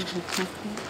Угу.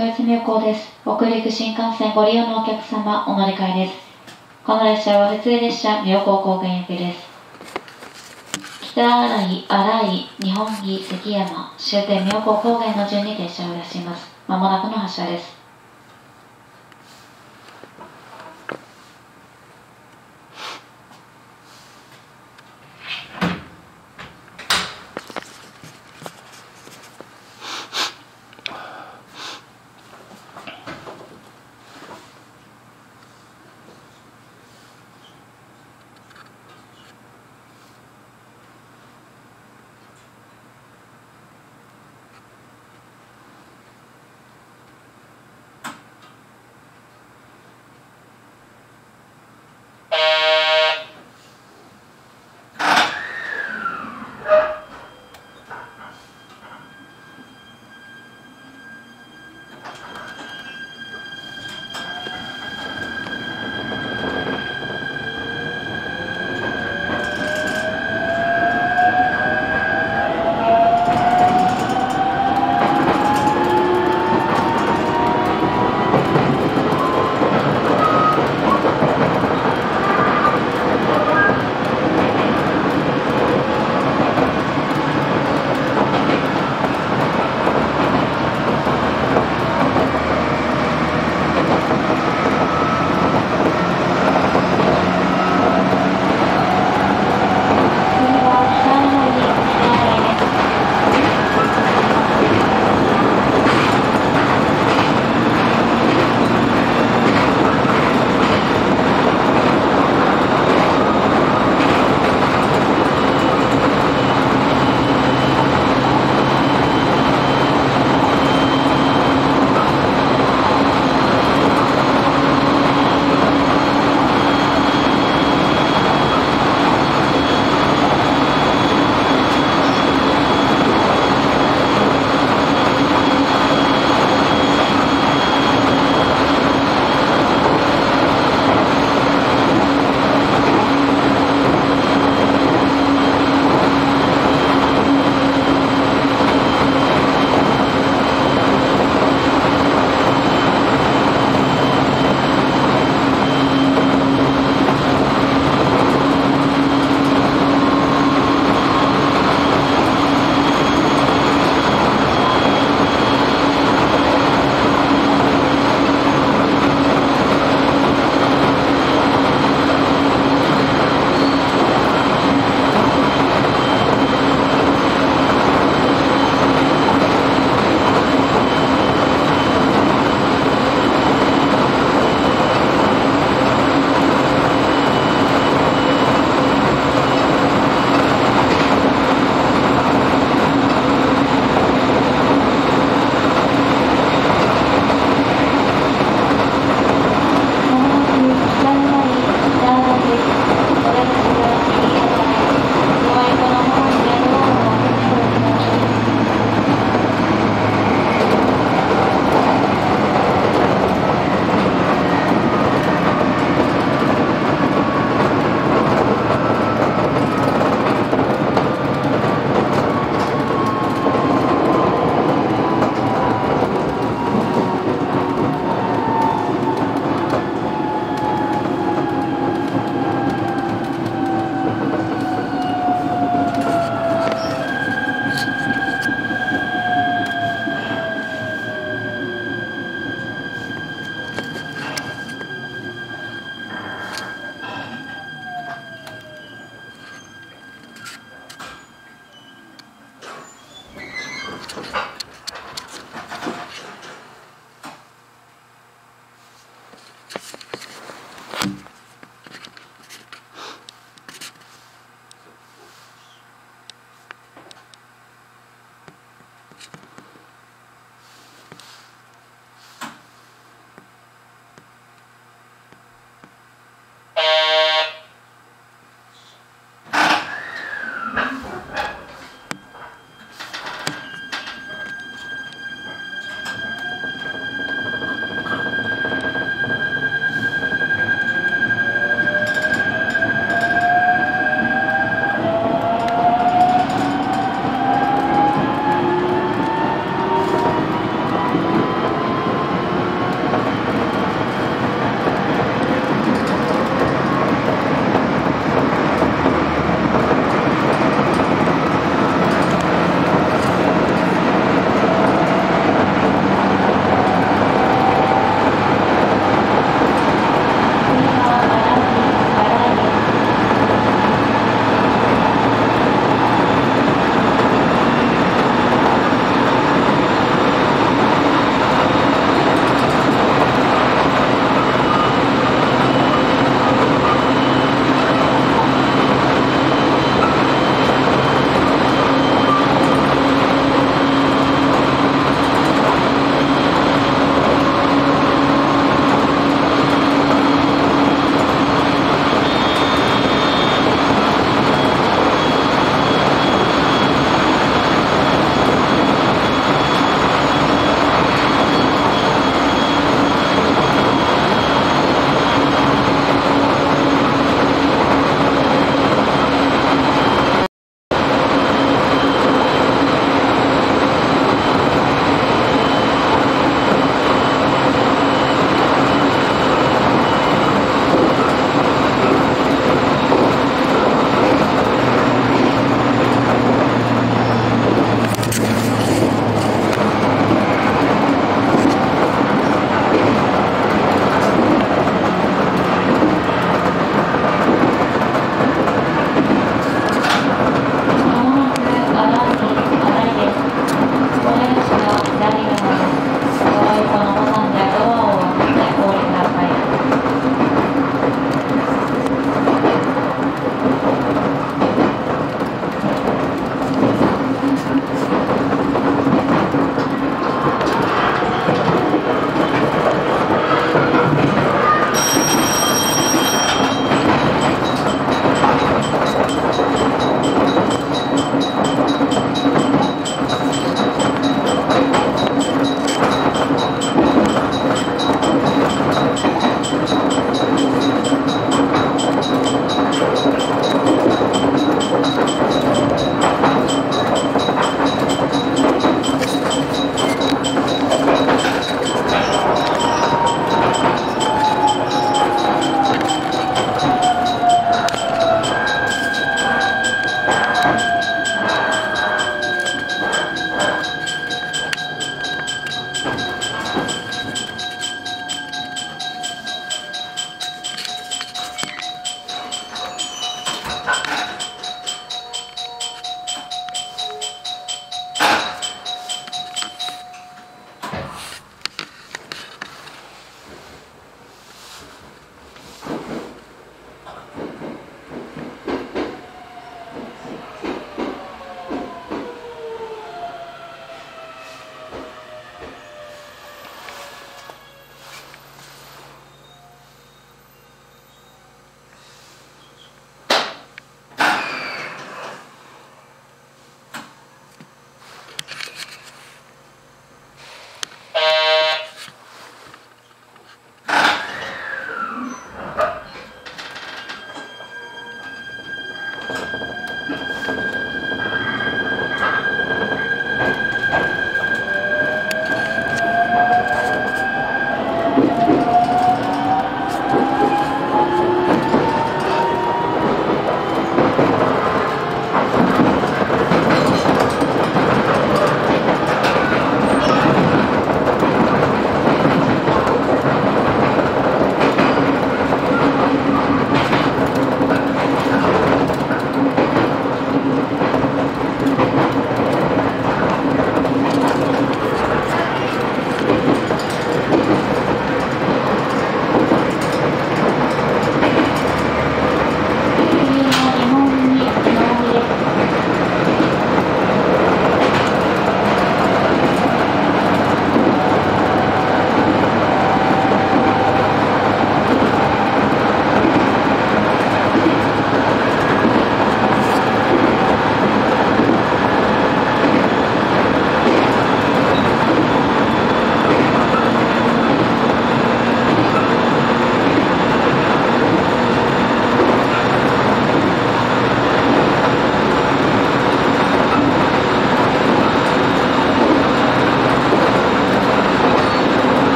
は姫港です。北陸新幹線ご利用のお客様、お乗り換えです。この列車は普列車、妙高高原行きです。北新井、荒井、日本木、関山、終点妙高高原の順に列車を出します。まもなくの発車です。